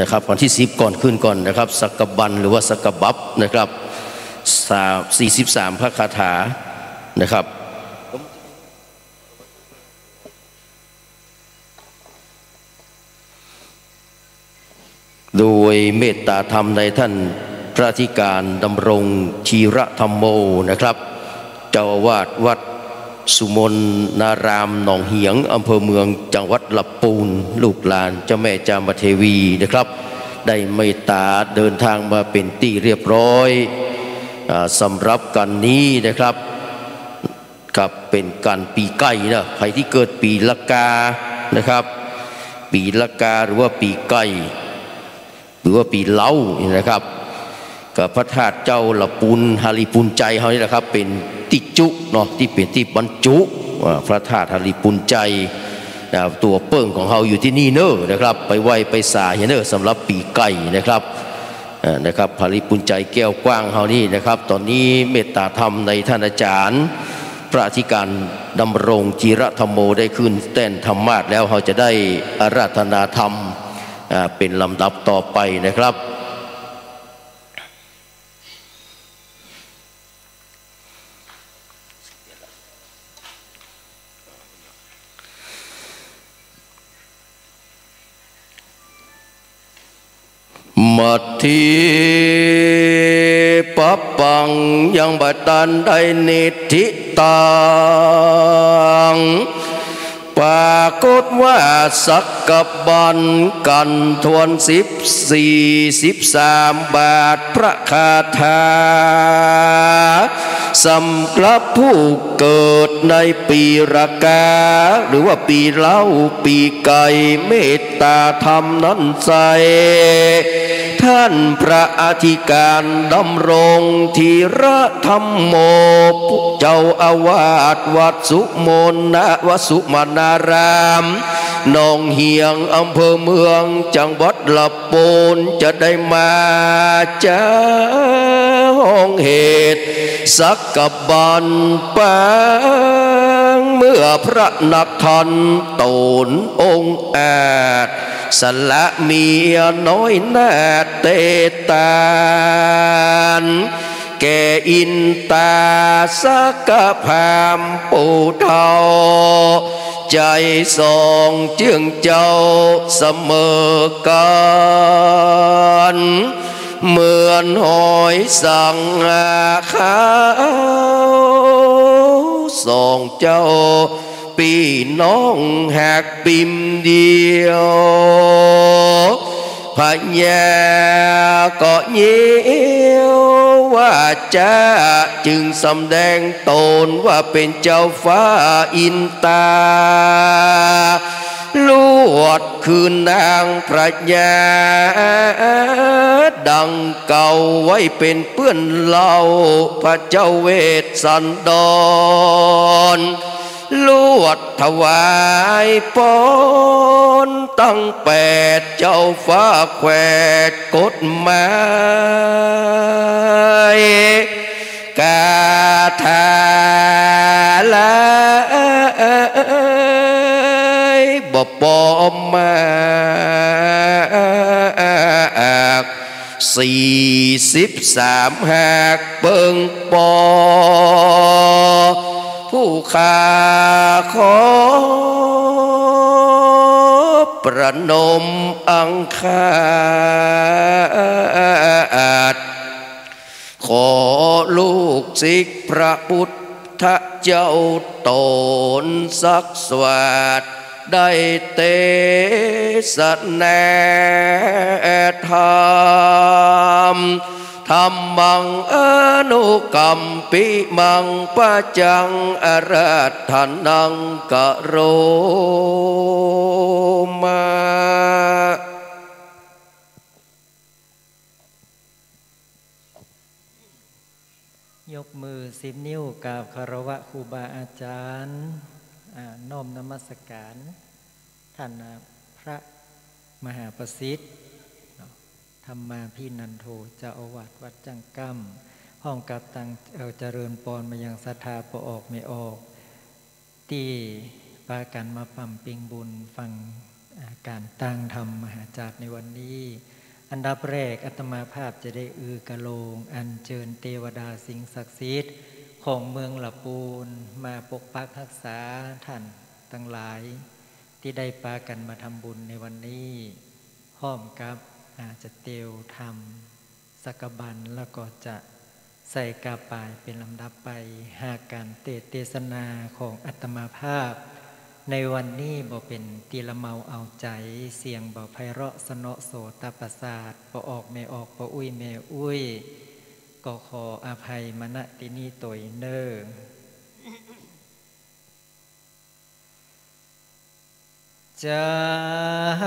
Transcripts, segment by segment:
นะครับวันที่สิบก่อนขึ้นก่อนนะครับสักกบันหรือว่าสักกบับนะครับสามสี่สิบสามพระคาถานะครับโดยเมตตาธรรมในท่านพระธิการดำรงชีระธรรมโมนะครับ เจ้าวาสวัด สุมนนารามหนองเหียงอำเภอเมืองจังหวัดลำปูนลูกหลานเจ้าแม่จามเทวีนะครับ ได้เมตตาเดินทางมาเป็นที่เรียบร้อยอสำหรับกันนี้นะครับกับเป็นการปีใกล้นะใครที่เกิดปีละกานะครับ ปีละกาหรือว่าปีไก่หรือว่าปีเล้านี่นะครับกับพระธาตุเจ้าละปุนฮาริปุนใจเขานี่นะครับเป็น ติจุเนาะที่เป็นที่บรรจุพระธาตุฮาริปุนใจตัวเปิ้งของเขาอยู่ที่นี่เนอะนะครับ ไปไหวไปสาเนอสำหรับปีไก่นะครับนะครับฮาริปุนใจแก้วกว้างเขานี่นะครับ ตอนนี้เมตตาธรรมในท่านอาจารย์ พระอธิการดำรงจีรธรรมโมได้ขึ้นเต้นธรรมาสแล้วเขาจะได้อาราธนาธรรมเป็นลำดับต่อไปนะครับ มัทธิปปปังยังบัตันได้นิทิตังปรากฏว่าสักกบบันกันทวนสิบสี่สิบสามบาทพระคาถาสำหรับผู้เกิดในปีรากา หรือว่าปีเล่าปีไก่เมตตาธรรมนั้นใส ท่านพระอธิการดำรงทีระธรรมโมเจ้าอาวาสวัดสุโมนะวสุมนาราม นองเฮียงอำเภอเมืองจังหวัดลำปูนจะได้มาจ้าห้องเหตุ สักกับบันปางเมื่อพระนักทันโตนองค์อาจสละเมียน้อยนาเตตานแกอินตาสักกะพามปูเทา ใจสองเจืองเจ้าเสมอกัน เหมือนหอยสังอาขาวสองเจ้าปีน้องแหกปิมเดียวพญาก็เยี่ยวว่าจะจึงสำแดงตนว่าเป็นเจ้าฟ้าอินตาลวดคืนนางพระญาดังเก่าไว้เป็นเปื้อนเล่าพระเจ้าเวสสันดร ลวดถวายปอนตั้งแปดเจ้าฟ้าแควดกฎหมายกาถาลายบ่ปอมมาสี่สิบสามหากเปิงปอ ผู้ข้าขอประนมอังคาดขอลูกศิษย์พระพุทธเจ้าตนสักสวัสดได้เตสแนธรรม ธรรมังอนุกรรมปิมังปะจังอรัตนังกะโรมายกมือสิบนิ้วกราบคารวะครูบาอาจารย์น้อมนมัสการ ท่านพระมหาประสิทธิ์ ธรรมาพี่นันโทเจ้าอาวาสวัดจังกัมห้องกับตังเอาเจริญปอนมายังศรัทธาปออกไม่ออก ที่ปากันมาปั๊มปิงบุญฟังการตั้งธรรมมหาจักรในวันนี้ อันดับแรกอัตมาภาพจะได้อือกะโลง อันเจิญเทวดาสิงศักดิ์สิทธิ์ของเมืองละปูน มาปกปักรักษาท่านทั้งหลาย ที่ได้ปากันมาทำบุญในวันนี้พร้อมกับ จจะเตียวทำสักบันแล้วก็จะใส่กาปายเป็นลำดับไป หากการเตเตศนาของอัตมาภาพ ในวันนี้บ่เป็นตีละเมาเอาใจ เสียงบ่ไพเราะสนโสตประสาทบ่ออกแม่ออกบ่อุ้ยแม่อุ้ย ก็ขออภัยมณตินีตยเนอใจโ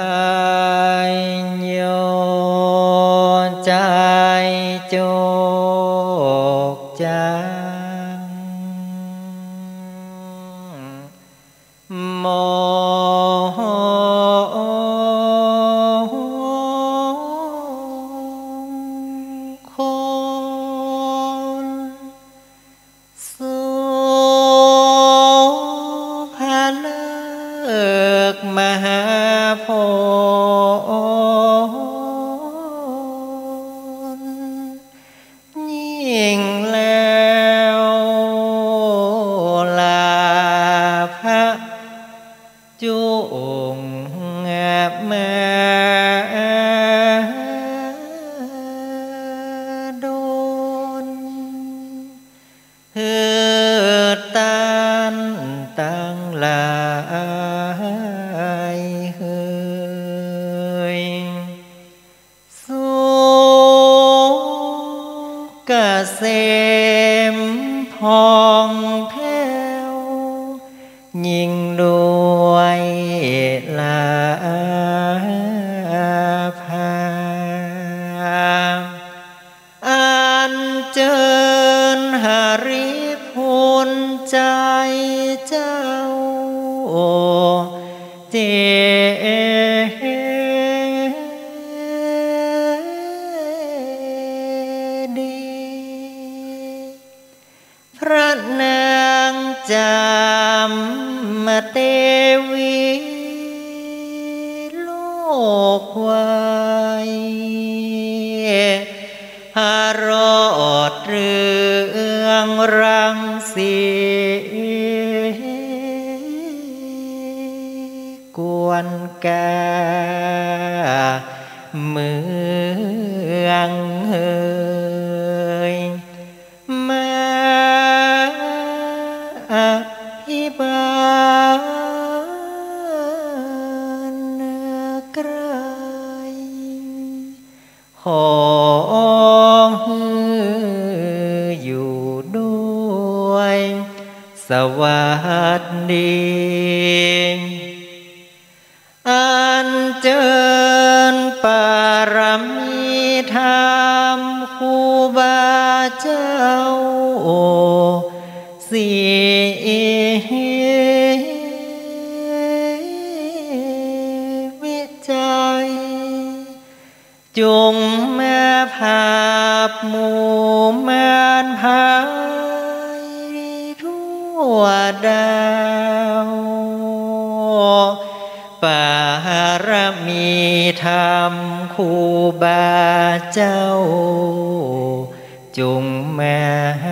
ใจเจ้าเจ หาบหมู่มานพายทั่วดาวปารมีธรรมคูบาเจ้า จงแมา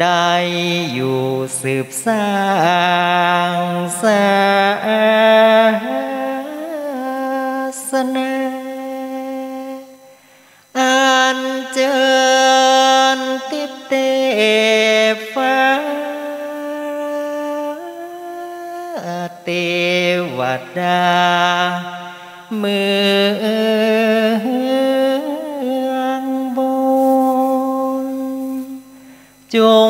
ได้อยู่สืบสร้างศาสนาอันเจิญติเตฟ้าเทวดาเมืองบนจงมาอวยพรผ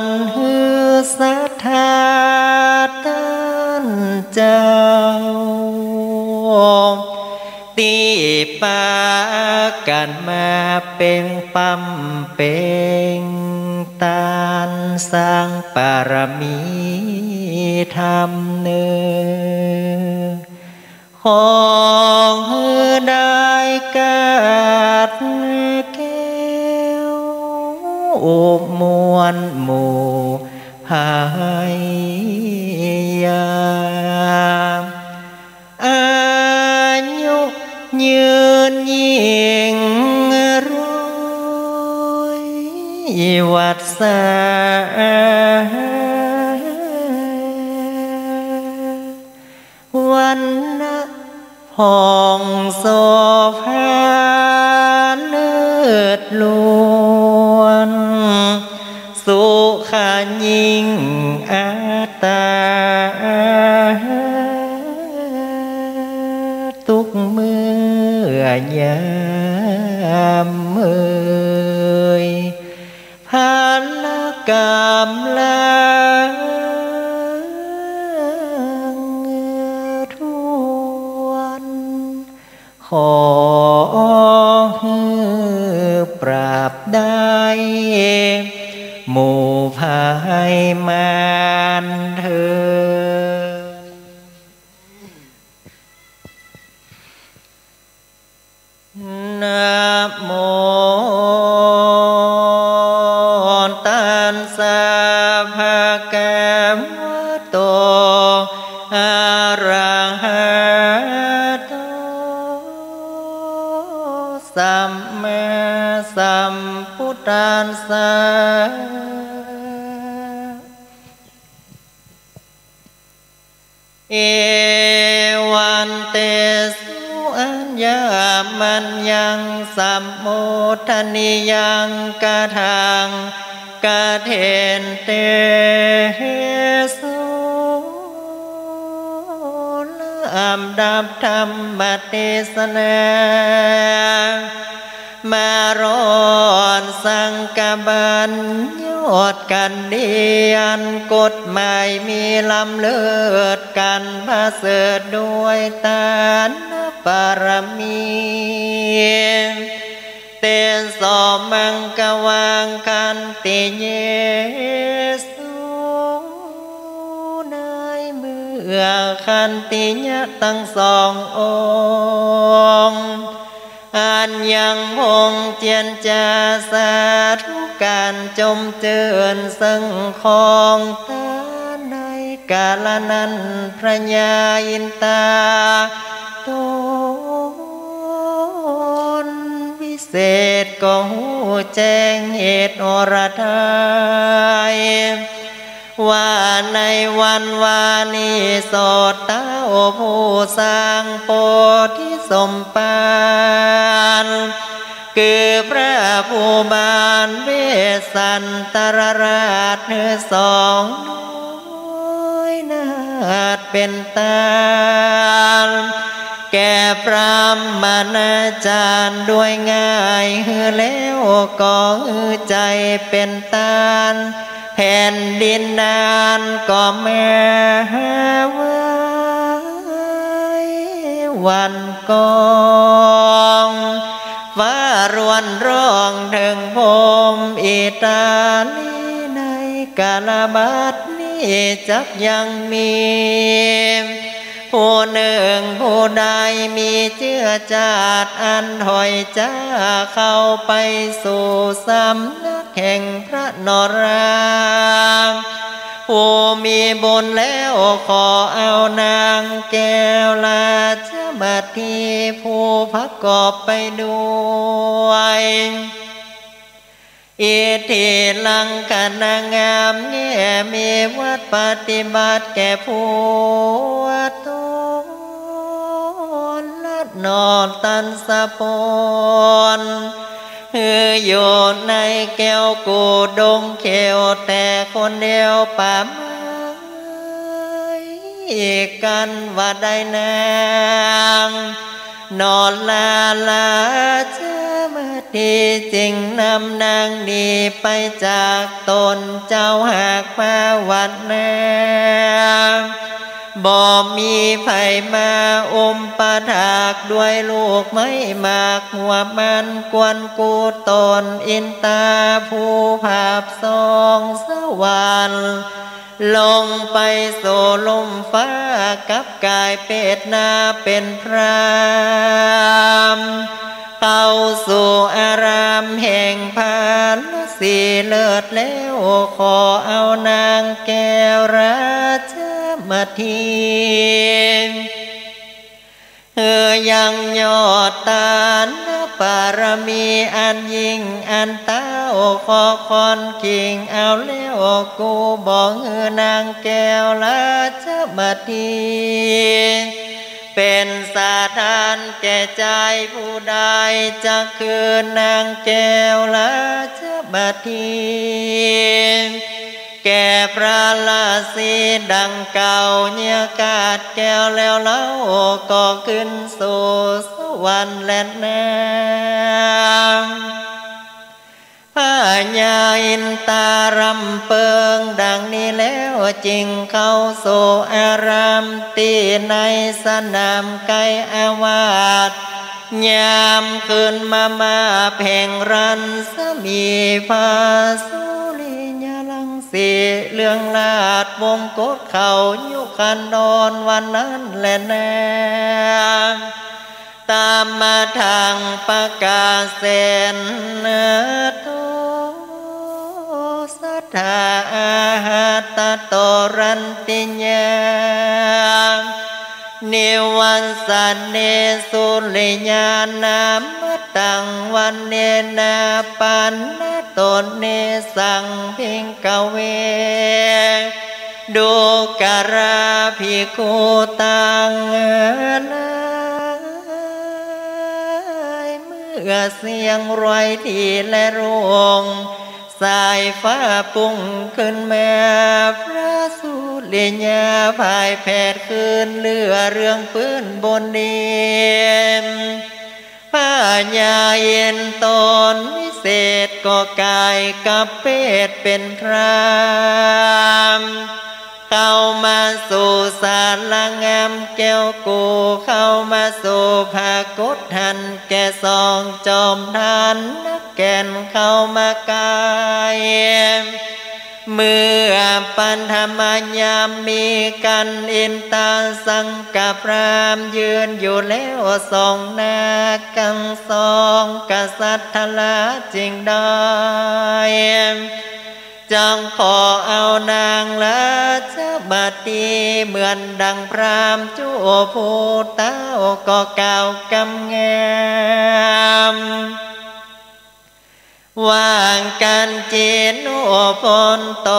ลฮือศรัทธาท่านเจ้าตีปากันมาเป็นปั๊มเป็นตานสร้างปารมีธรรมเนื้อของ มวลหมู่หายยามอายุยืน ขายิ่งอาตาทุกเมื่อยามเอ่ยพานกามลางทวนขอปราบได้หมู่ ภาย ทนิยังกะทางกะเทนเตสุลำดับธรรมเทศนามารอนสังกบันยอดกันเดียนกฎหมายมีลำเลิศกันพระเสริฐด้วยตานปารมี เตสอมังกวางกันติเยสุในเมื่อคันติยะตั้งสององค์อันยังคงเจียนจาสาธุการจมเจิญซึ่งของตาในกาลนั้นพระญาอินตาต เศษก็หูแจ้งเหตุอรไทยว่าในวันวานีโสดเต้าผู้สร้างโพธิสมปานคือพระผู้บานเวสันตรราชสองน้อยนาดเป็นตาล แก่พระมนาจารย์ด้วยง่ายฮือแล้วก็ฮือใจเป็นตาลแผ่นดินนานก็แม่ไว้วันกองฟ้ารวนร้องถึงพมอิตาลีในกาลบัดนี้จักยังมี ผู้หนึ่งผู้ใดมีเชื้อจาดอันถอยจ้าเข้าไปสู่สำนักแห่งพระนรามผู้มีบุญแล้วขอเอานางแก้วลาชบัดทีผู้พักกอบไปด้วยอิทิลังกนางามแง่มีวัดปฏิบัติแก่ผู้ตนละ นอนตันสะพนฮืออยู่ในแก้วกูดงเขียวแต่คนเดียวป่าไม้กันว่าได้นางนอนลาลาเจอมาดีจริงนำนางดีไปจากตนเจ้าหากมาวันแน บ่มีไผมาอมปะถากด้วยลูกไม่มากหัวมันกวนกูตนอินตาผู้ภาพสองสวรรค์ลงไปโซลมฟ้ากับกายเป็ดนาเป็นพรามเข้าสู่อารามแห่งพานสีเลิศแล้วขอเอานางแก้วราช มาทีเออยังยอดตานปารมีอันยิ่งอันเต้าขอคอนกิงเอาแล้วกูบอกเออนางแก้วราชมาทีเป็นสาทานแก่ใจผู้ใดจะคืนนางแก้วราชบัที แก่พระลาสีดังเก่าเนี่ยกาดแก้วแล้วเล่าก็ขึ้นสู่สวรรค์และนาพญาอินตารำเปิงดังนี้แล้วจริงเข้าโซอารามตีในสนามไกอาวาสยามคืนมามาเพ่งรันสมีภาสุริ ปีเรื่องลาดวงกดเขายุคันนอนวันนั้นแหละแน่ตามมาทางประกาศเสนโตสัทธาอาหาตโตรันติญา นิวันสันเนสุลิญาณามตังวันเนนาปันตนเนสังพิงกเว ดูการาภิกุตังนาเมื่อเสียงรอยทีและรง สายฟ้าปุ่งขึ้นแม่พระสุเลญาพายแผดคืนเลือเรื่องปืนบนเดียผ้าญาเย็นตนวิเศษก็กายกับเป็ดเป็นคราม เข้ามาสู่สารละงามแก้วกูเข้ามาสู่ภากดทันแก่สองจอมทันนักแก่นเข้ามากายเมื่อปันธรรมยามมีกันอินตาสังกับรามยืนอยู่แล้วสองนากังสองกษัตริย์ทละจริงได้ จังขอเอานางละชบัตีเหมือนดังพรามจูผู้เต้าก็เก่ากำงามว่างกันเจนโอพนโต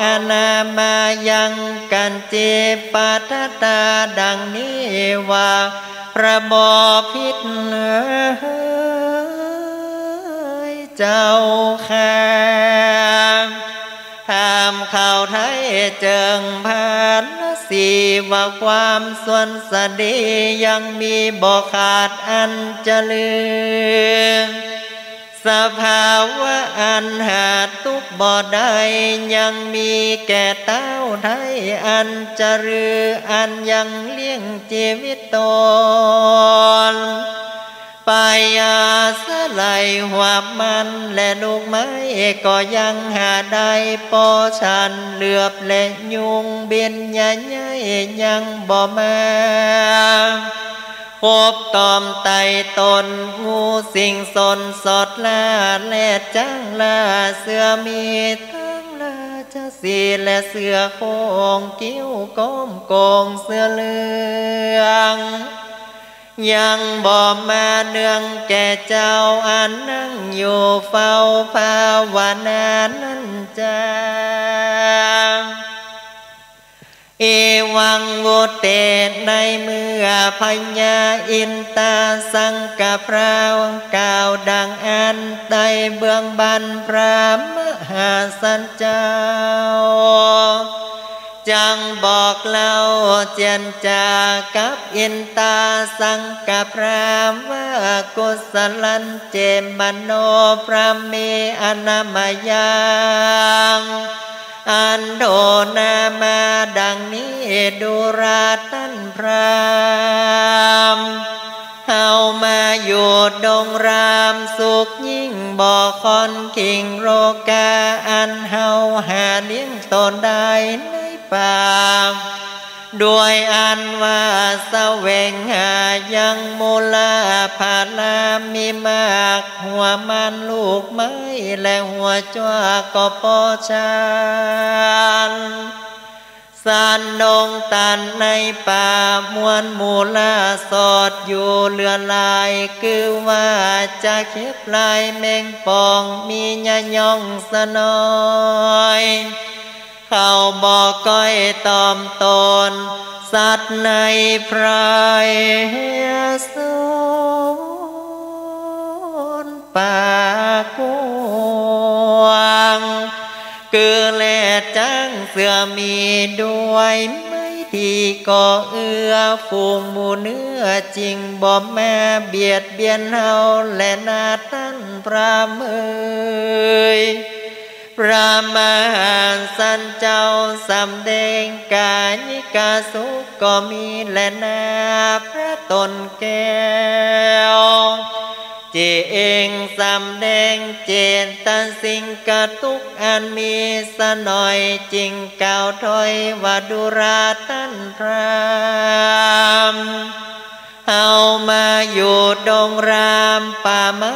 อนามายังกันเจปัทตาดังนี้ว่าพระบอพิษเนเจ้าค่ ถามข่าวไทยเจิงผ่านสีว่าความส่วนสดียังมีบ่ขาดอันจะลืมสภาวะอันหาทุกบ่ได้ยังมีแก่เต้าไทยอันจะรืออันยังเลี้ยงชีวิตตน ปายาสลายหัวมันและลูกไม้ก็ยังหาได้ปอชันเหลือบและยุงเบียนใหญ่ยังบ่มาพบตอมไตตนงูสิ่งสนสดลาแลจังลาเสือมีทั้งลาจะสีและเสือโคงกิ้วก้มโกงเสือเลือง ยังบ่มาเนืองแก่เจ้าอันนั่งอยู่เฝ้าภาวนานั้นจาเอวังวุเตในเมื่อพญาอินตาสังกะพราวกล่าวดังอันใดเบื้องบันพระมหาสันเจ้า จังบอกเล่าเจนจากับอินตาสังกพรามว่ากุศลันเจมโนพระมีอนามายังอันโดนามาดังนี้ดูราตันพรามเฮามาอยู่ดงรามสุขยิ่งบ่อคอนคิงโรกาอันเฮาหาเลี้ยงตนได้ ป่าด้วยอันว่าเสวงหายังมูลาผาลามีมาก หัวมันลูกไม้และหัวจ้าก็ปอชานสันดงตันในป่ามวลมูลาสอดอยู่เลือลาย คือว่าจะเข็บลายแมงปองมีญะยองสนอย เขาบอกก้อยตอมตน สัตว์ในพรายสุนปากวางคือแลจังเสื่อมีด้วยไม่ที่ก็เอื้อฟูงหมูเนื้อจริงบ่แม่เบียดเบียนเฮาและนาตั้นพระเมย ระมหาสันเจ้าสำแดงกายิกาสุขก็มีและนาพระตนแก้วเจเองสำแดงเจนตันสิงกระตุกอันมีสน่อยจริงเก่าถอยว่าดุราตันพราม เฮามาอยู่ดงรามป่าไม้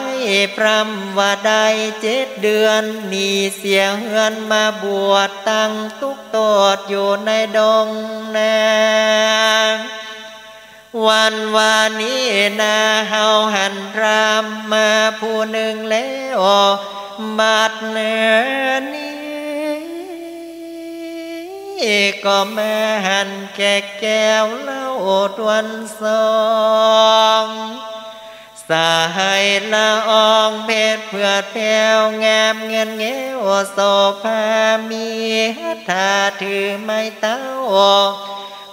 พรำว่าได้เจ็ดเดือนนี่เสียเฮือนมาบวชตั้งทุกตอดอยู่ในดงนาวันวานนี้นาเฮาหันรามมาผู้หนึ่งแล้วบัดเนื้อนี้ ก็แมาหันแก่แก้วเล่าตวนสองสายละอองเพชรเพื่อแผ่วงามเงินเงี้ยวโสภามีทาถือไม้เต้า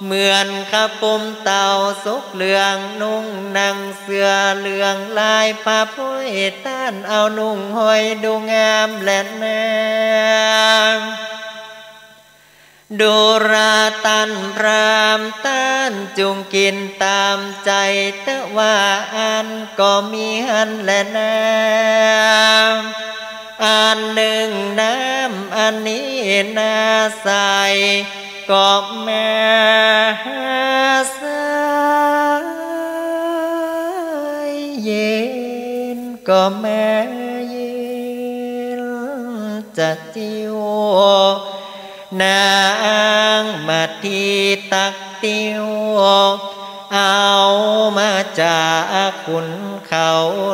เหมือนข้าปุ่มเต่าสุกเหลืองนุ่งนางเสือเหลืองลายผ้าพุ้ยต้านเอานุ่งห้อยดูงามและนาง ดูราตันพรามต้านจุงกินตามใจต่ว่าอันก็มีหันและน้ำอันหนึ่งน้ำอันนี้นาใสก็แม่สายเย็นก็แม่เย็นจะจิว นางมาทีตักติวเอามาจากคุณเขา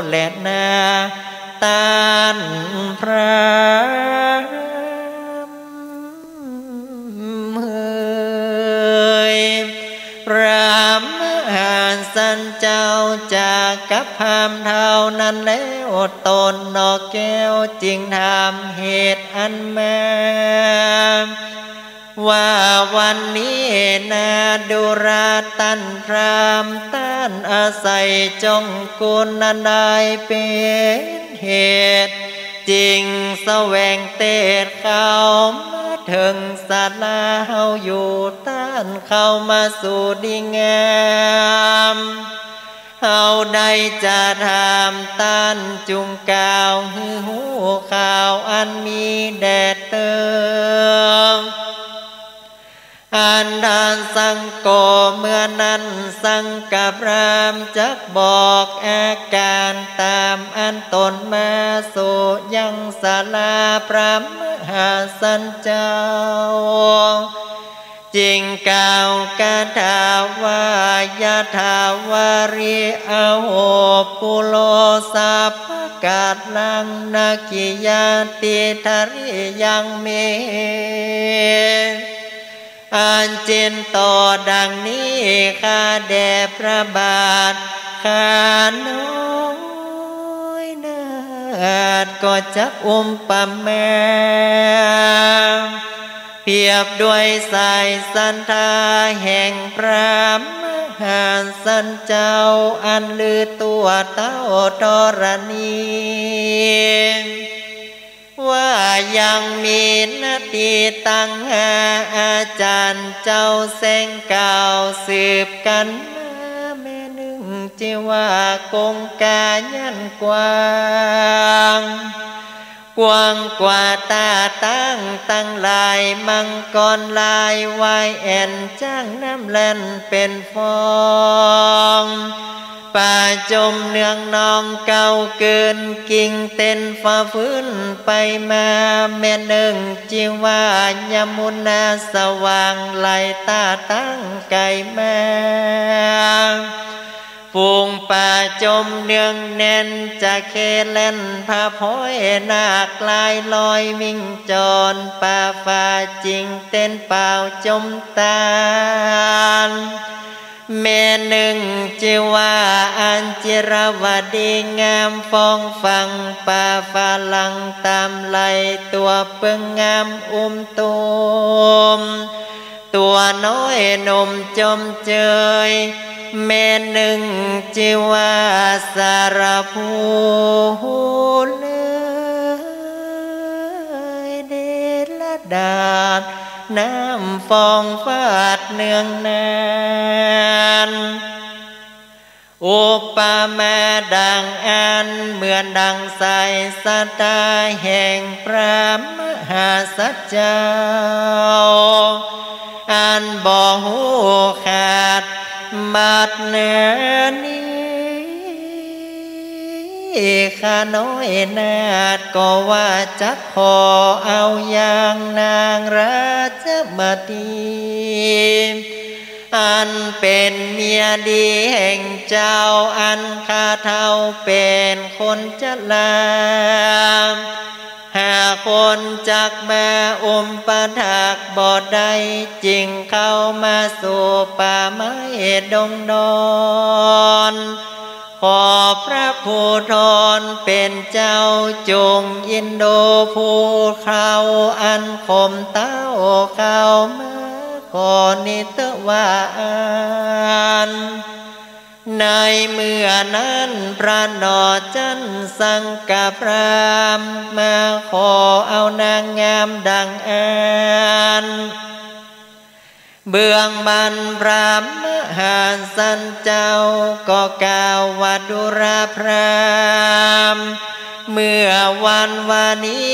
และนาตานพระเฮยพระมหาสันเจ้าจากกับพามเท่านั้นแล้ว ตนนอกแก้วจริงทำเหตุอันแม่ว่าวันนี้นาดูราตันพรามต้านอาศัยจงกุลนันไดเป็นเหตุ จริงแสวงเตดเขามาถึงสัตว์ลาเฮาอยู่ต้านเข้ามาสู่ดีงาม เฮาได้จะทำต้านจุงกาวหือหูข่าวอันมีแดดเติมอันดานสังโกเมื่อนั้นสังกับรามจักบอกอาการตามอันตนมาสู่ยังสาลาพระมหาสันเจ้า จริงกล่าวกาถาวายาถาวาริอาโหปุโลสัพกาดลังนากิยาติทาริยังเมอันเจนต่อดังนี้ข้าแด่พระบาทข้าน้อยนาดก็จักอุมปะแม่ เปรียบด้วยสายสันทาแห่งพระมหาสันเจ้าอันลือตัวเต้าตรณีว่ายังมีนาทีตั้งหาอาจารย์เจ้าแสงเก่าสืบกันมาแม่หนึ่งจิว่ากงกายันกว้าง กว้างกว่าตาตั้งตั้งลายมังกรลายวายแอนจ้างน้ำแล่นเป็นฟองป่าจมเนืองนองเก่าเกินกิ่งเต้นฟ้าฟื้นไปมาแม่หนึ่งจิวายมุนาสว่างไหลตาตั้งไก่มา ฟูงป่าจมเนืองแน่นจะเคเล่นพาพ้อยนากลายลอยวิ่งจรป่าฟ้าจริงเต้นเปล่าจมตาลแม่หนึ่งจิว่าอันจิรวดีงามฟองฟังป่าฝาลังตามไหลตัวเปิงงามอุ้มตุมตัวน้อยนมจมเจย แม่หนึ่งจิวาสารภูเลยเดลดาดน้ำฟองฟาดเนืองนาน อุปมาดังอันเหมือนดังใสสตาแห่งพระมหาสัจเจ้า อันบ่หูขาดบัดเนนี้ข้าน้อยนาดก็ว่าจะขอเอาอย่างนางราชบดี อันเป็นเมียดีแห่งเจ้าอันข้าเท่าเป็นคนจะลาหาคนจักมาอมปะถักบอดใดจริงเข้ามาสู่ป่าไม้ดงดอนขอพระผู้ทอนเป็นเจ้าจงยินโดผู้เขาอันคมเต้าเข้ามา นิตวานในเมื่อนั้นพระนอจันสังกะพรามมาขอเอานางงามดังอาน เบื้องบันพรามมหาสันเจ้า ก็กล่าววัดุราพรามเมื่อวันวานี้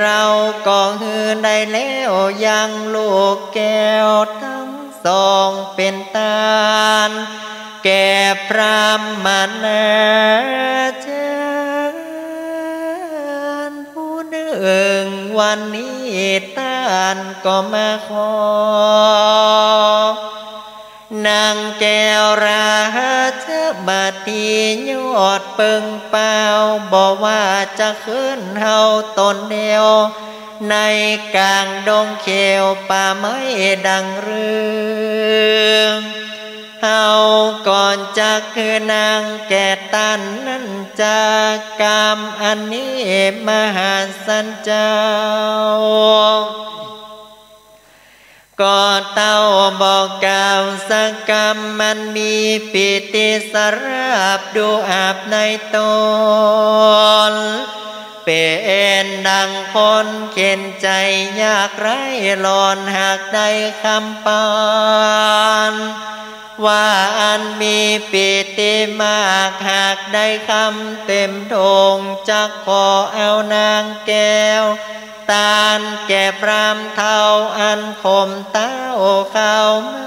เราก็ฮือได้แล้วยังลูกแก้วทั้งสองเป็นตาลแก่พรามมานาจา ผู้หนึ่งวันนี้ตานก็มาขอนางแก้วราชบัดทียอดเปิงเปล่าบอกว่าจะขึ้นเฮาตนเดียว ในกลางดงเขียวป่าไม้ดังเรื่อง เฮาก่อนจะคือนางแก่ตันนั้นจากกรรมอันนี้มหาสันเจ้าก็เต้าบอกกล่าวสักกรรมมันมีปิติสราบดูอาบในตนเป็นดังคนเข็นใจยากไร้หลอนหากได้คำปาน ว่าอันมีปิติมากหากได้คำเต็มทงจะขอเอานางแก้ว ตานแก่พรามเท่าอันคมเต้าเข้ามา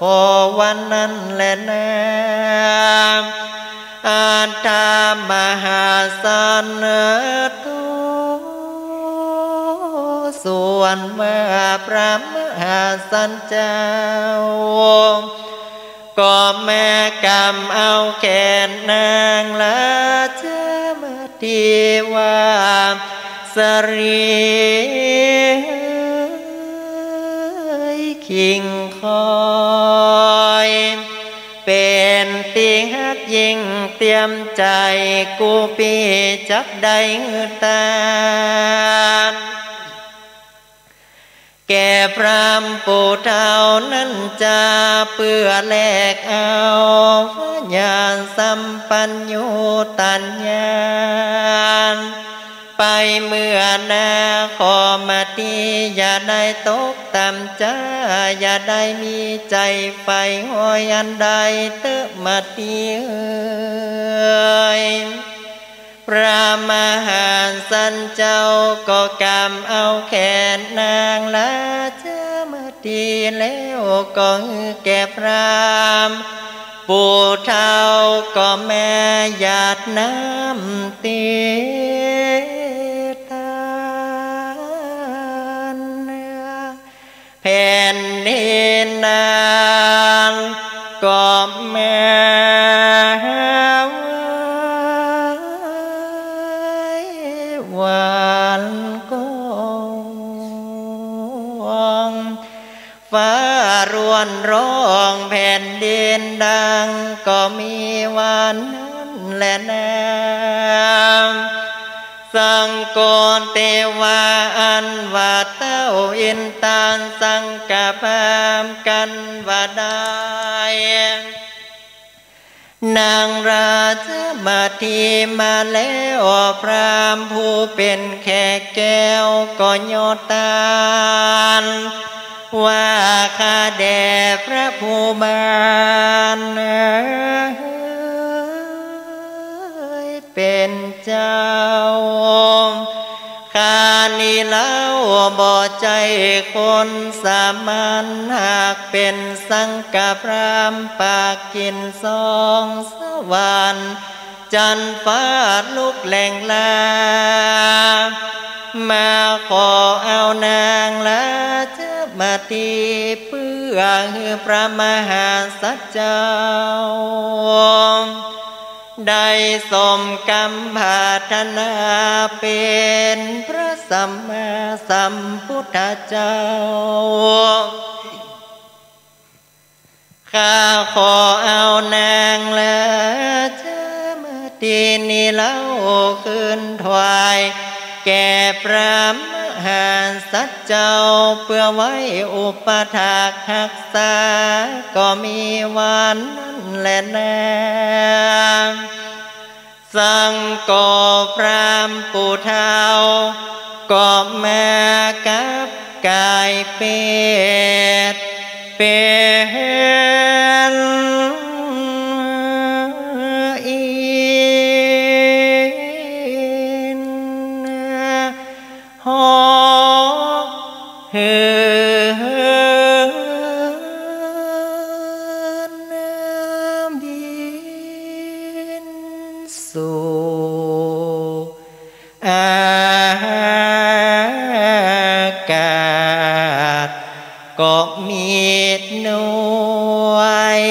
ขอวันนั้นแลนามอาตามหาสันตุส่วนมาพระมหาสันเจ้า ก็แม่กรรมเอาแขนนางละเจมาทีว่าสรีคิงคอย เป็นตีฮักยิงเตรียมใจกูปีจักได้ตา แก่พรามปูเท่านั้นจะเปื่อแลกเอาญาณสัมปัญญูตัญญาณไปเมื่อนาขอมาตีอย่าได้ตกต่ำจ้า อย่าได้มีใจไฟห้อยอันใดเตอะมาตีเอ้ย พระมหาสันเจ้าก็กำเอาแขนนางละเจ้ามาตีแล้วก็แก่พรามปู่เท่าก็แม่หยาดน้ำตีตานแผ่นดินนาารวนร้องแผ่นดินดัง ก็มีวันนั้นแหละนาสังโกนเทวาอันว่าเต้าอินตานสังกะพามกันว่าได้นางราชมาทีมาแล้วพรามผู้เป็นแขกแก้วก็ยอดตาน ว่าข้าแด่พระผู้บานเป็นเจ้าข้านี่เล่าบ่ใจคนสามัญหากเป็นสังกะพรามปากกินสองสวรรค์จันฟาดลุกแหลงลา มาขอเอานางละจะมา ตีเพื่อพระมหาสัจเจ้า ได้สมกรรมพาธนาเป็นพระสัมมาสัมพุทธเจ้าข้าขอเอานางและเจ้ามาตีนี่เล่าคืนถวาย แก่พระมหาสัจเจ้าเพื่อไว้อุปถากหักษา ก็มีวันนั้นแหละนาสังโกพรามปูเทาก็มากับกายเป็ดเป็น มีดหน่วย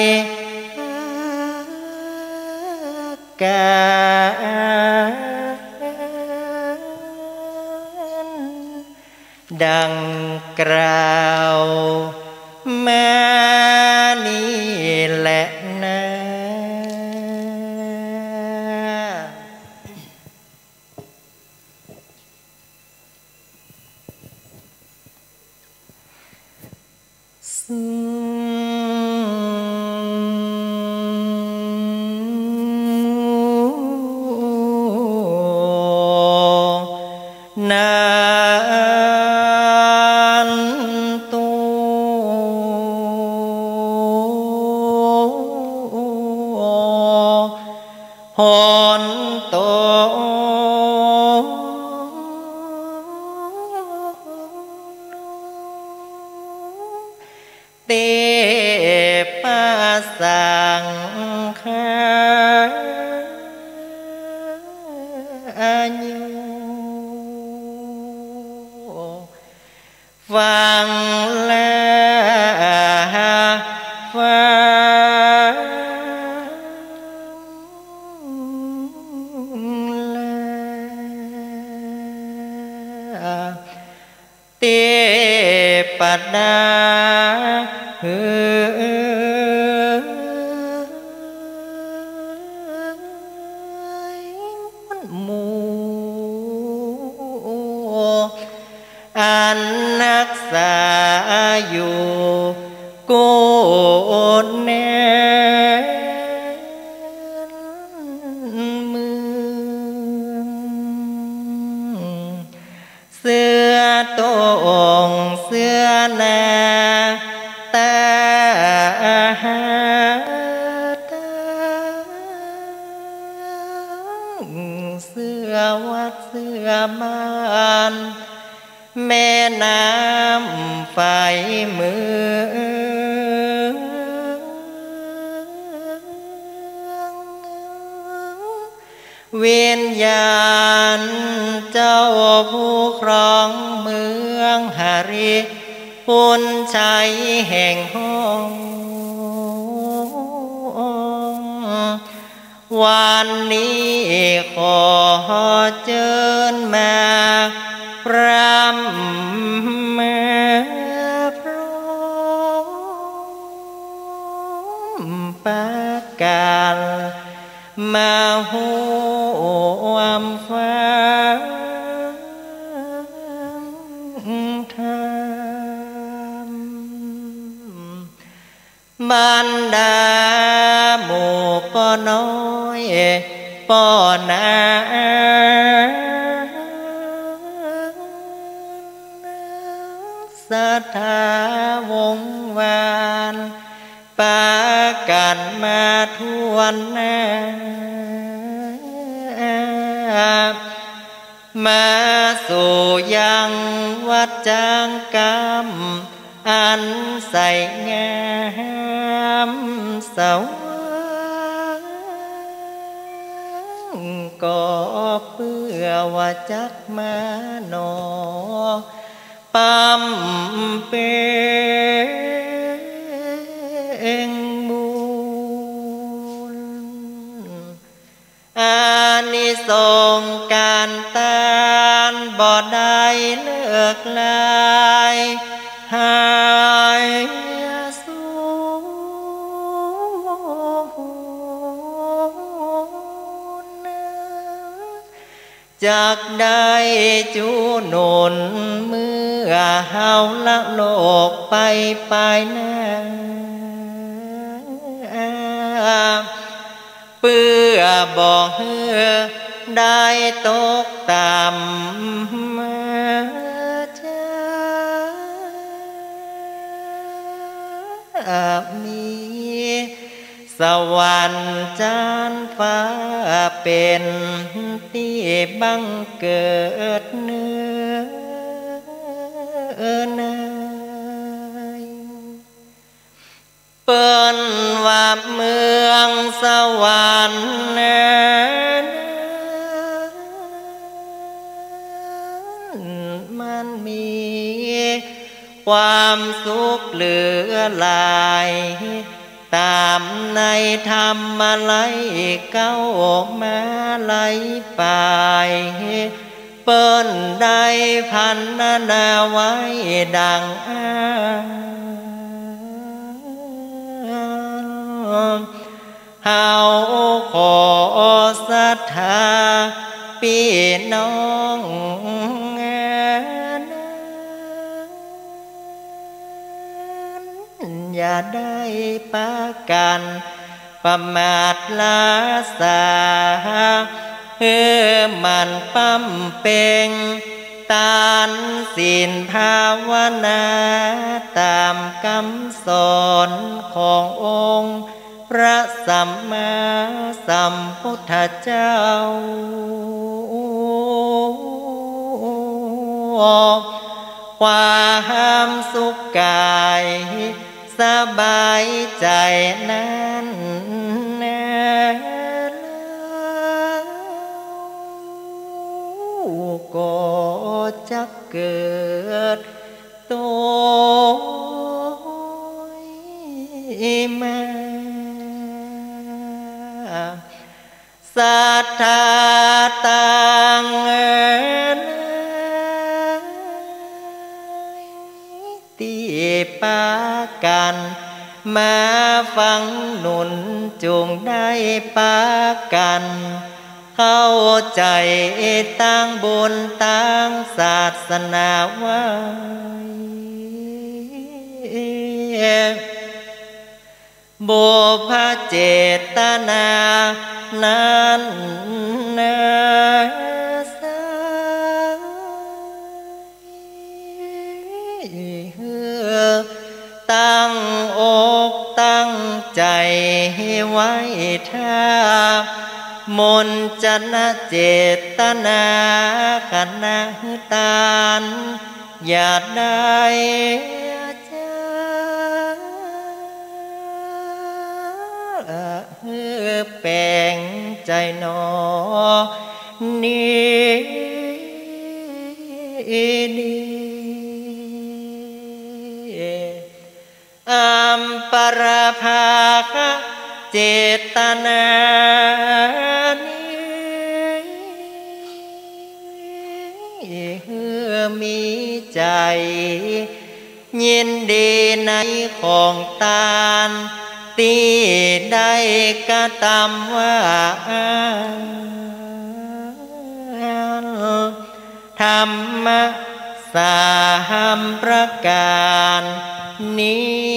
กาศดังกล่าว เตปัดดาเฮือ มาห่วมฟ้าธรรมบรรดาหานมาทวนหน้ามาสู่ยังวัดจางกรรม อันใส่งามสวก็เพื่อว่าจักมาหนอปั๊มเป็น นิสงการตานบ่ได้เลิกลายหายสูญจากได้จูนุนเมื่อเฮาละโลกไปไปหน้าเพื่ อบอกเฮือได้ตกตามจะมีสวรรค์จานฟ้าเป็นที่บังเกิดเนื้อนา เปิ้นว่าเมืองสวรรค์นั้นมันมี ความสุขเหลือหลาย ตามในธรรมลัยเก้ามาลัยปลายเปิ้นได้พันนานาไว้ดังอ้า เฮาขอศรัทธาพี่น้องอย่าได้ปากันประมาทลาสาเพื่อมันปั้มเป่งตานศีลภาวนา ตามคำสอนขององค์ พระสัมมาสัมพุทธเจ้า ความสุขกาย สบายใจนั้นแน่แล้วก็จะเกิดตัวมา สัทธาตังตีปากันมาฟังหนุนจงได้ปากัน เข้าใจตั้งบุญตั้งศาสนาไว้ บุพเจตนานั้นนาสเฮือตั้งอกตั้งใจไว้ท่ามนจนะเจตนาขณะตานอย่าได้ แปลงใจนอนี้นี้อัมปราภาคเจตนานมีใจยินดีในของตาล ตีได้กระทำว่าธรรมสามประการนี้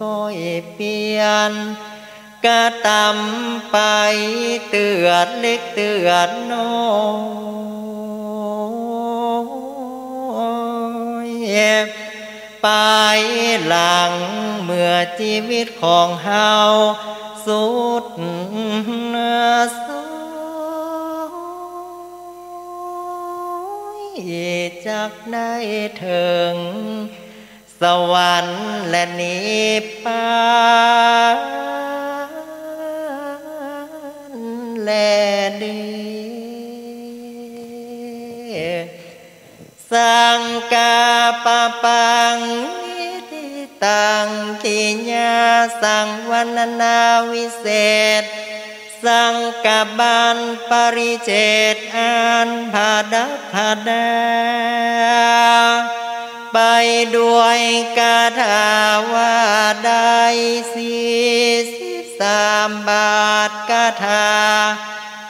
ก็เปลี่ยนกระทำไปเตือนเล็กเตือนน้อย ไปหลังเมื่อชีวิตของเฮาสุดสุยจากได้ถึง สวรรค์และนิพพานและดี สังกาปะปังนิทิตังกิญญาสังวันนาวิเศษ สังกบันปริเจตอันผาดักผาดา ไปด้วยกาถาว่าได้สี่สิบสามบาทกาถา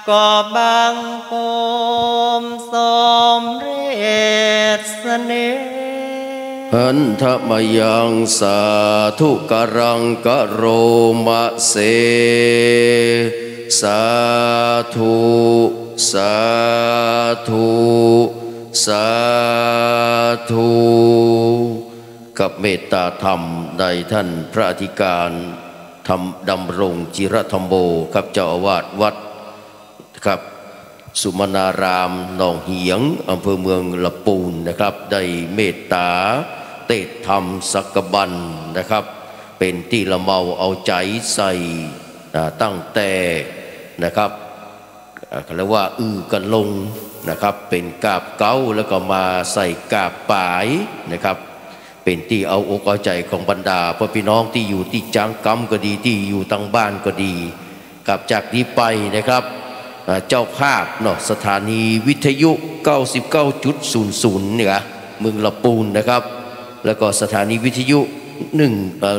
ก็บังปมสมเรศเสน่หันทมยังสาธุกรังกโรมะเส สาธุสาธุสาธุกับเมตตาธรรมในท่านพระอธิการธรรมดำรงจิรธรรมโมครับเจ้าอาวาสวัด ครับ สุมนารามหนองเหียงอำเภอเมืองละปูนนะครับได้เมตตาเตธรรมสักบันนะครับ เป็นที่ละเมาเอาใจใส่ตั้งแต่นะครับเขาเรียกว่าอือกันลงนะครับเป็นกาบเก้าแล้วก็มาใส่กาบปายนะครับ เป็นที่เอาอกเอาใจของบรรดาพ่อพี่น้องที่อยู่ที่จังกำก็ดีที่อยู่ตั้งบ้านก็ดีกลับจากนี้ไปนะครับ เจ้าภาพเนาะสถานีวิทยุ 99.00เนี่ยเมืองละปูนนะครับ แล้วก็สถานีวิทยุ1เอ่อ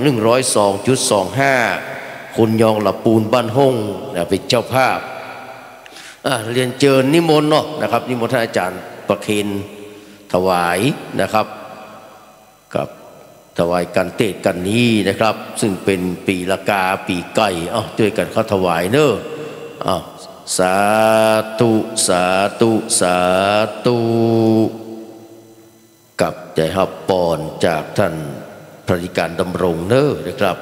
102.25คุณยองละปูนบ้านห้องนะเป็นเจ้าภาพเรียนเจิญนิมนต์เนาะนะครับ นิมนต์ท่านอาจารย์ประเคนถวายนะครับกับถวายกันเตะกันนี้นะครับ ซึ่งเป็นปีละกาปีไก่เอ้าด้วยกันเขาถวายเนอะอ้าว สาธุสาธุสาธุกับใจฮับปอนจากท่านพระธิการดำรงเนอะนะครับ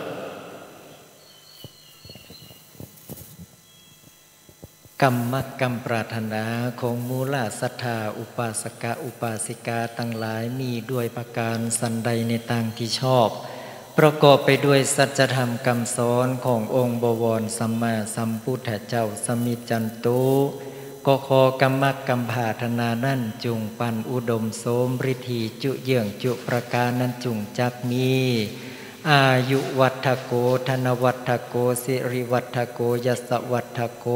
กรรมกรรมปรารถนาของมูลศรัทธา อุปาสกะอุปาสิกาตั้งหลายมีด้วยประการสันใดในทางที่ชอบ ประกอบไปด้วยสัจธรรมคำสอนขององค์บวรสัมมาสัมพุทธเจ้าสมิจันตุก็ขอกรรมกรรมผาธนานั่นจุงปันอุดมโสมฤทธีจุเยื่องจุประการนั้นจุงจักมี อายุวัฒโก ธนวัฒโก สิริวัฒโกยสวัฒโก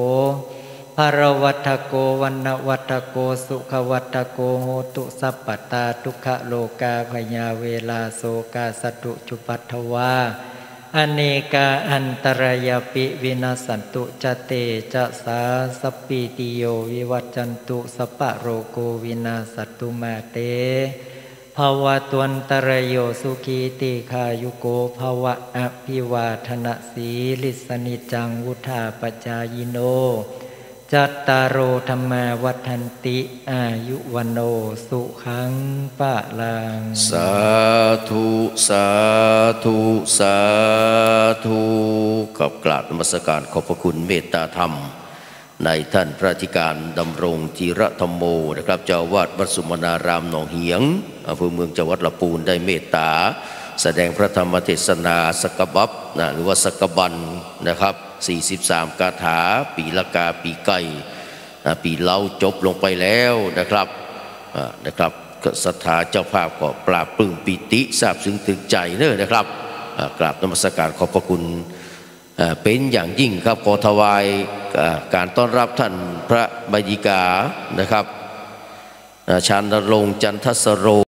ภารวัตโกวันนวัตโกสุขวัตโกโหตุสัพปตาทุกขโลกาพยาเวลาโสกาสตุจุปัตถวาอเนกาอันตรายปิวินาสันตุจเตจะสาสปีติโยวิวัจจันตุสปะโรโกวินาสตุมาเตภาวะตวันตรโยสุขีติขายุโกภาวะอภิวาทนสีลิสนิจังวุธาปจายโน จัตตารโอธรรมาวัฏันติ อายุวันโนสุขังปะลัง สาธุ สาธุ สาธุกับกราบนมัสการขอบพระคุณเมตตาธรรม ในท่านพระธิการดำรงจีระธรรมโมนะครับ เจ้าวาดวัดสุมนารามหนองเหียงอำเภอเมืองจังหวัดลำพูนได้เมตตา แสดงพระธรรมเทศนาสกบับนะหรือว่าสกบันนะครับ 43 กาถา ปีละกาปีไก่ปีเล่าจบลงไปแล้วนะครับนะครับก็ศรัทธาเจ้าภาพก็ปราบปลื้มปิติซาบซึ้งตึงใจเนอะนะครับกราบนมัสการขอบพระคุณเป็นอย่างยิ่งครับขอถวายการต้อนรับท่านพระบดิกานะครับชานรงจันทสโร